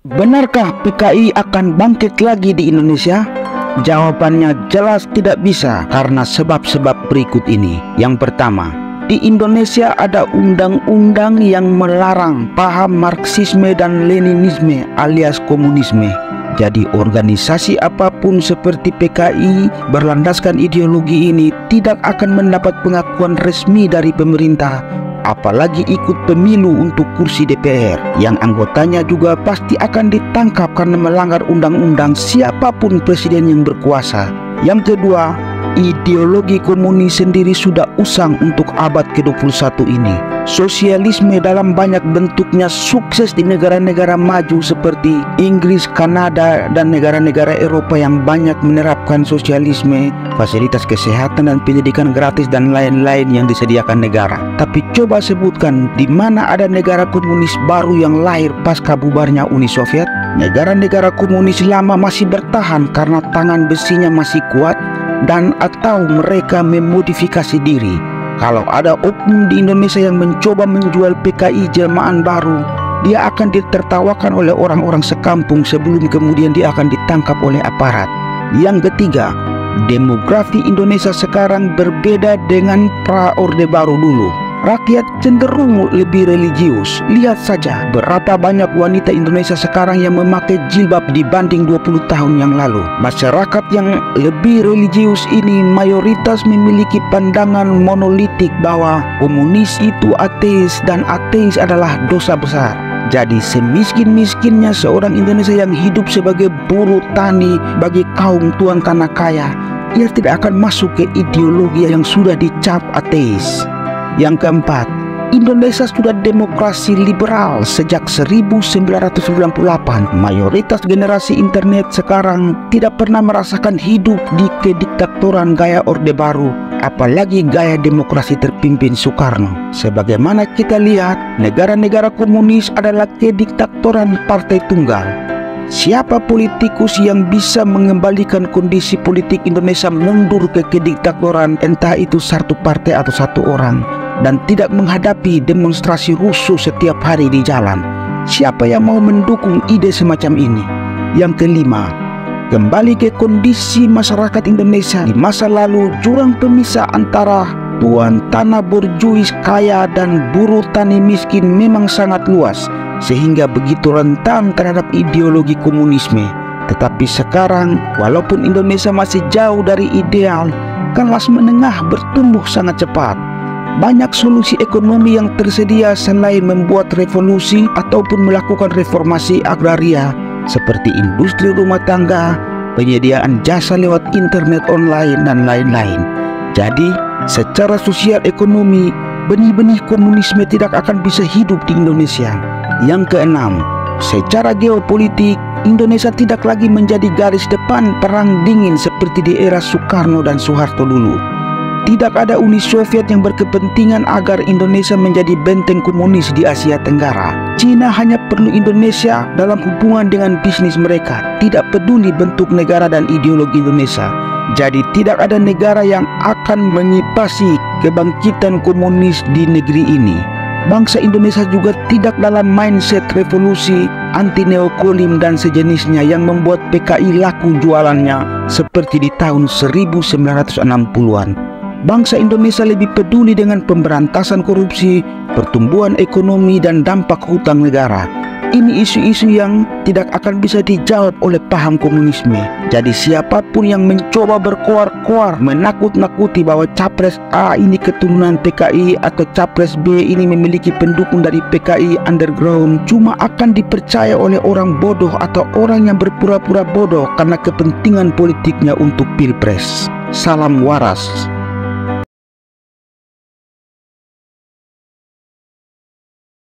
Benarkah PKI akan bangkit lagi di Indonesia? Jawabannya jelas tidak bisa karena sebab-sebab berikut ini. Yang pertama, di Indonesia ada undang-undang yang melarang paham Marxisme dan Leninisme alias komunisme. Jadi organisasi apa pun seperti PKI berlandaskan ideologi ini tidak akan mendapat pengakuan resmi dari pemerintah apalagi ikut pemilu untuk kursi DPR yang anggotanya juga pasti akan ditangkap karena melanggar undang-undang siapa pun presiden yang berkuasa. Yang kedua, ideologi komunis sendiri sudah usang untuk abad ke-21 ini. Sosialisme dalam banyak bentuknya sukses di negara-negara maju seperti Inggris, Kanada, dan negara-negara Eropa yang banyak menerapkan sosialisme, fasilitas kesehatan dan pendidikan gratis dan lain-lain yang disediakan negara. Tapi coba sebutkan di mana ada negara komunis baru yang lahir pasca bubarnya Uni Soviet? Negara-negara komunis lama masih bertahan karena tangan besinya masih kuat dan atau mereka memodifikasi diri kalau ada oknum di Indonesia yang mencoba menjual PKI jelmaan baru, dia akan ditertawakan oleh orang-orang sekampung sebelum kemudian dia akan ditangkap oleh aparat. Yang ketiga, demografi Indonesia sekarang berbeda dengan pra-orde baru dulu. Rakyat cenderung lebih religius. Lihat saja berapa banyak wanita Indonesia sekarang yang memakai jilbab dibanding 20 tahun yang lalu. Masyarakat yang lebih religius ini mayoritas memiliki pandangan monolitik bahwa komunis itu ateis dan ateis adalah dosa besar. Jadi semiskin-miskinnya seorang Indonesia yang hidup sebagai buruh tani bagi kaum tuan tanah kaya, ia tidak akan masuk ke ideologi yang sudah dicap ateis. Yang keempat, Indonesia sudah demokrasi liberal sejak 1998. Mayoritas generasi internet sekarang tidak pernah merasakan hidup di kediktatoran gaya Orde Baru, apalagi gaya demokrasi terpimpin Soekarno. Sebagaimana kita lihat, negara-negara komunis adalah kediktatoran partai tunggal. Siapa politikus yang bisa mengembalikan kondisi politik Indonesia mundur ke kediktatoran entah itu satu partai atau satu orang dan tidak menghadapi demonstrasi rusuh setiap hari di jalan. Siapa yang mau mendukung ide semacam ini? Yang kelima, kembali ke kondisi masyarakat Indonesia. Di masa lalu jurang pemisah antara tuan tanah borjuis kaya dan buruh tani miskin memang sangat luas sehingga begitu rentan terhadap ideologi komunisme. Tetapi sekarang walaupun Indonesia masih jauh dari ideal, kelas menengah bertumbuh sangat cepat. Banyak solusi ekonomi yang tersedia selain membuat revolusi ataupun melakukan reformasi agraria seperti industri rumah tangga, penyediaan jasa lewat internet online dan lain-lain. Jadi, secara sosial ekonomi, benih-benih komunisme tidak akan bisa hidup di Indonesia. Yang keenam, secara geopolitik, Indonesia tidak lagi menjadi garis depan perang dingin seperti di era Soekarno dan Soeharto dulu. Tidak ada Uni Soviet yang berkepentingan agar Indonesia menjadi benteng komunis di Asia Tenggara. Cina hanya perlu Indonesia dalam hubungan dengan bisnis mereka, tidak peduli bentuk negara dan ideologi Indonesia. Jadi tidak ada negara yang akan mengipasi kebangkitan komunis di negeri ini. Bangsa Indonesia juga tidak dalam mindset revolusi anti neokolim dan sejenisnya yang membuat PKI laku jualannya seperti di tahun 1960-an bangsa Indonesia lebih peduli dengan pemberantasan korupsi, pertumbuhan ekonomi, dan dampak hutang negara. Ini isu-isu yang tidak akan bisa dijawab oleh paham komunisme. Jadi siapa pun yang mencoba berkoar-koar menakut-nakuti bahwa capres A ini keturunan PKI atau capres B ini memiliki pendukung dari PKI underground cuma akan dipercaya oleh orang bodoh atau orang yang berpura-pura bodoh karena kepentingan politiknya untuk pilpres. Salam waras.